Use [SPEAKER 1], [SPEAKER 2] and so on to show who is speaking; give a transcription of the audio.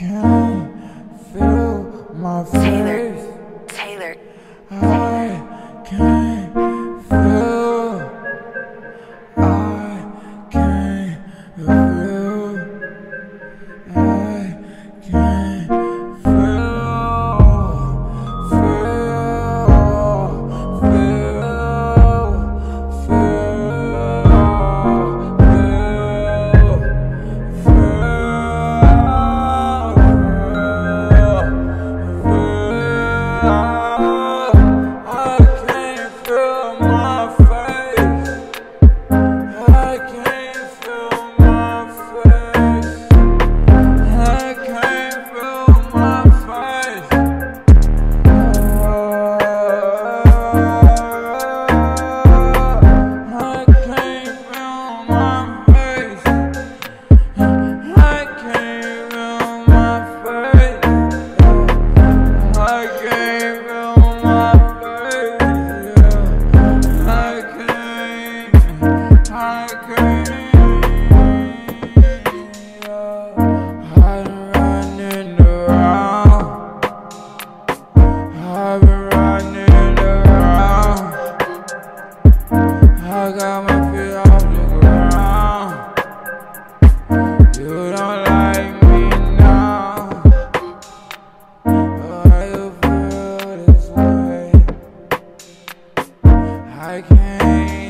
[SPEAKER 1] can't feel my
[SPEAKER 2] Taylor.
[SPEAKER 1] face.
[SPEAKER 2] Taylor.
[SPEAKER 1] I can't I can't.